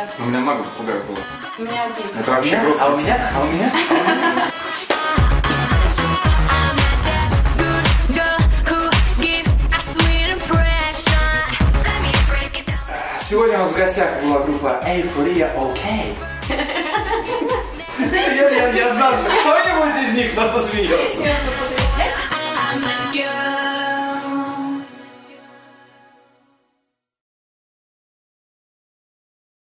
Да. У меня много попугаев было. У меня один. Это вообще просто... А у меня? А у меня? Сегодня у нас в гостях была группа Эйфория Окей. Я, я, я знал, что кто-нибудь из них нас засмеется.